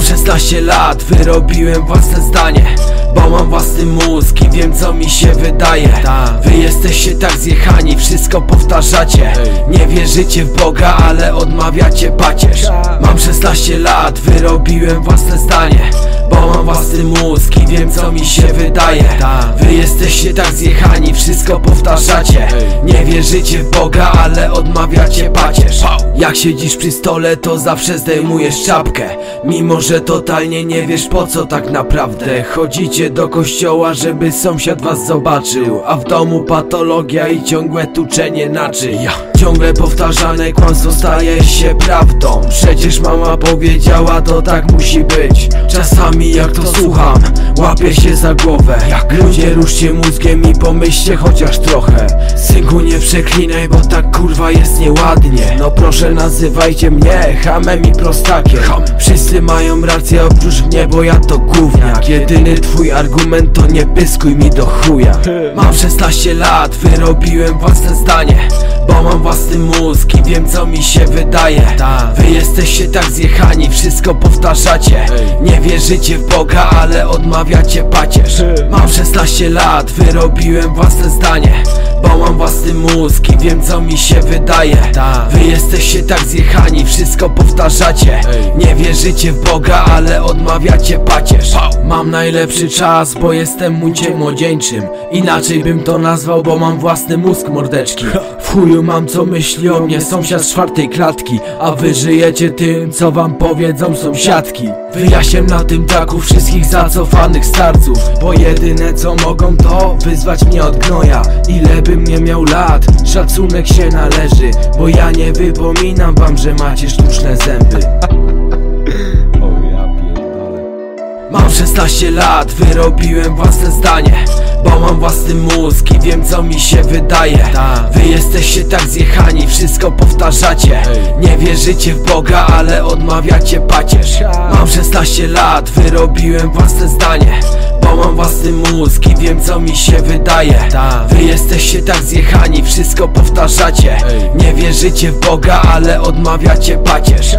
16 lat, wyrobiłem własne zdanie Bo mam własny mózg i wiem co mi się wydaje. Wy jesteście tak zjechani, wszystko powtarzacie. Nie wierzycie w Boga, ale odmawiacie pacierz. Mam 16 lat, wyrobiłem własne zdanie Bo mam własny mózg i wiem co mi się wydaje. Wy jesteście tak zjechani, wszystko powtarzacie. Nie wierzycie w Boga, ale odmawiacie pacierz. Jak siedzisz przy stole, to zawsze zdejmujesz czapkę. Mimo, że totalnie nie wiesz po co tak naprawdę Chodzicie do kościoła, żeby sąsiad was zobaczył. A w domu patologia i ciągłe tuczenie naczyń Ciągle powtarzane kłamstwo staje się prawdą. Przecież mama powiedziała, to tak musi być. Czasami jak to słucham, łapię się za głowę. Ludzie ruszcie mózgiem i pomyślcie chociaż trochę. Synku nie przeklinaj, bo tak kurwa jest nieładnie. No proszę nazywajcie mnie hamem i prostakiem. Wszyscy mają rację oprócz mnie, bo ja to gówniak. Jedyny twój argument to nie pyskuj mi do chuja. Mam 16 lat, wyrobiłem własne zdanie Bo mam własny mózg wiem co mi się wydaje. Wy jesteście tak zjechani, wszystko powtarzacie. Nie wierzycie w Boga, ale odmawiacie pacierz. Mam 16 lat, wyrobiłem własne zdanie. Bo mam własny mózg i wiem co mi się wydaje. Wy jesteście tak zjechani, wszystko powtarzacie. Nie wierzycie w Boga, ale odmawiacie pacierz Mam najlepszy czas, bo jestem muncie młodzieńczym. Inaczej bym to nazwał, bo mam własny mózg mordeczki. W chuju mam co myśli o mnie sąsiad z czwartej klatki A wy żyjecie tym, co wam powiedzą sąsiadki. Wyjaśniam na tym taku wszystkich zacofanych starców Bo jedyne co mogą to wyzwać mnie od gnoja. Ile bym nie miał lat, szacunek się należy Bo ja nie wypominam wam, że macie sztuczne zęby 16 lat, wyrobiłem własne zdanie Bo mam własny mózg i wiem co mi się wydaje. Wy jesteście tak zjechani, wszystko powtarzacie. Nie wierzycie w Boga, ale odmawiacie pacierz. Mam 16 lat, wyrobiłem własne zdanie Bo mam własny mózg i wiem co mi się wydaje. Wy jesteście tak zjechani, wszystko powtarzacie. Nie wierzycie w Boga, ale odmawiacie pacierz